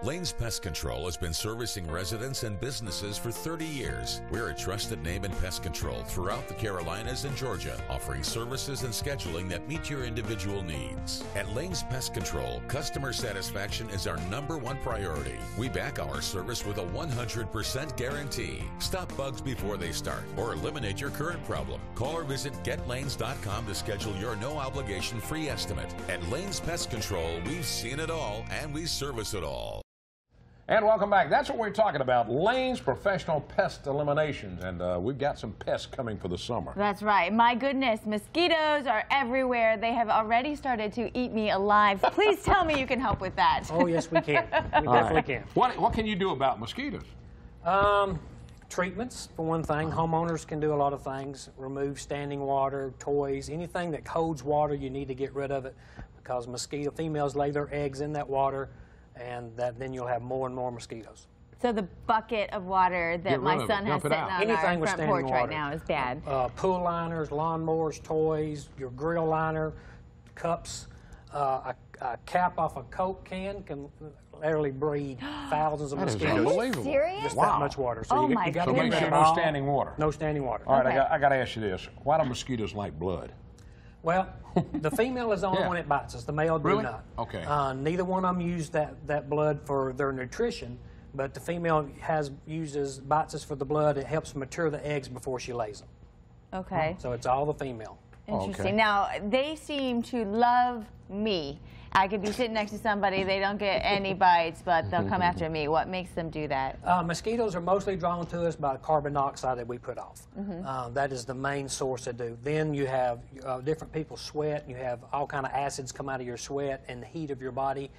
Lane's Pest Control has been servicing residents and businesses for 30 years. We're a trusted name in pest control throughout the Carolinas and Georgia, offering services and scheduling that meet your individual needs. At Lane's Pest Control, customer satisfaction is our number one priority. We back our service with a 100% guarantee. Stop bugs before they start or eliminate your current problem. Call or visit getlanes.com to schedule your no obligation free estimate. At Lane's Pest Control, we've seen it all and we service it all. And welcome back. That's what we're talking about. Lane's Professional Pest Eliminations. And uh, we've got some pests coming for the summer. That's right. My goodness, mosquitoes are everywhere. They have already started to eat me alive. Please tell me you can help with that. Oh, yes, we can. We All definitely right. can. What, what can you do about mosquitoes? Um, treatments, for one thing. Homeowners can do a lot of things. Remove standing water, toys, anything that holds water, you need to get rid of it because mosquito females lay their eggs in that water, and that then you'll have more and more mosquitoes. So the bucket of water that my son has Dump it sitting on Anything our front standing porch right now is bad. Uh, pool liners, lawnmowers, toys, your grill liner, cups, uh, a, a cap off a Coke can can literally breed thousands of That is mosquitoes. unbelievable. serious? Just Wow. that much water. So Oh you, my you got So to get make sure no standing water. No standing water. All right, Okay. I, got, I got to ask you this. Why do mosquitoes like blood? Well, the female is the only Yeah. one that bites us. The male do Really? not. Okay. Uh, neither one of them use that, that blood for their nutrition, but the female has uses bites us for the blood. It helps mature the eggs before she lays them. Okay. So it's all the female. Interesting. okay. Now, they seem to love me. I could be sitting next to somebody, they don't get any bites, but they'll come after me. What makes them do that? Uh, mosquitoes are mostly drawn to us by carbon dioxide that we put off. Mm-hmm. Uh, that is the main source to do. Then you have uh, different people sweat. You have all kind of acids come out of your sweat and the heat of your body.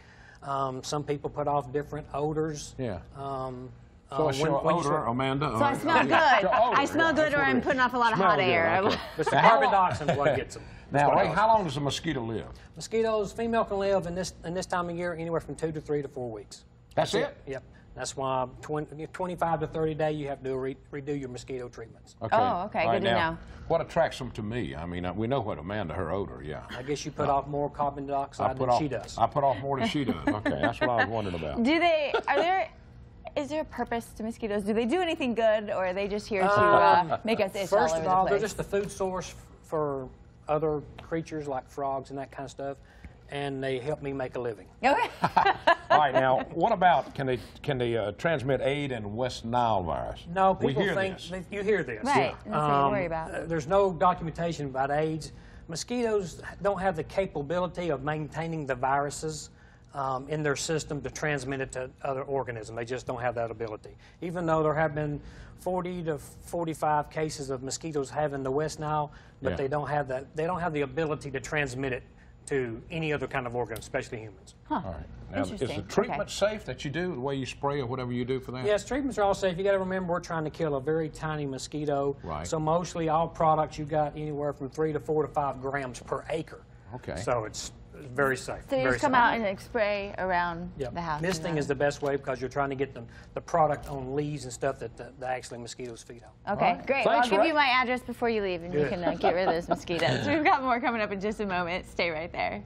Um, some people put off different odors. Yeah. Um, So uh, when- your when odor, sweat- Amanda? So I smell good. I smell good or I'm putting off a lot of hot air. It's the carbon dioxide is what gets them. Now, what hey, causes how long does a mosquito live? Mosquitoes, female can live in this in this time of year anywhere from two to three to four weeks. That's it? Yep. That's why 20, 25 to 30 day you have to re, redo your mosquito treatments. Okay. Oh, okay, All good to know. What attracts them to me? I mean, uh, we know what Amanda, her odor, yeah. I guess you put off more carbon dioxide than off, she does. I put off more than she does. Okay, that's what I was wondering about. Do they, are there, is there a purpose to mosquitoes? Do they do anything good or are they just here to uh, make us itch First over of all, the they're just the food source for other creatures like frogs and that kind of stuff, and they help me make a living. Okay. All right, now, what about, can they can they uh, transmit AIDS and West Nile virus? No, we people hear think this. they- you hear this. Right, that's what you worry about. uh, There's no documentation about AIDS. Mosquitoes don't have the capability of maintaining the viruses um, in their system to transmit it to other organisms. They just don't have that ability. Even though there have been 40 to 45 cases of mosquitoes having the West Nile, but Yeah. they don't have that. They don't have the ability to transmit it to any other kind of organism, especially humans. All right. Now, is the Interesting. treatment Okay. safe that you do, the way you spray or whatever you do for that? Yes, treatments are all safe. You got to remember we're trying to kill a very tiny mosquito. Right. So mostly all products you got anywhere from three to four to five grams per acre. Okay. So it's very safe. So you just come safe. out and like, spray around Yep. the house. Misting and, is the best way because you're trying to get the, the product on leaves and stuff that the, the actually mosquitoes feed on. Okay, All right. great. Well, I'll give Ray. you my address before you leave, and you can uh, get rid of those mosquitoes. We've got more coming up in just a moment. Stay right there.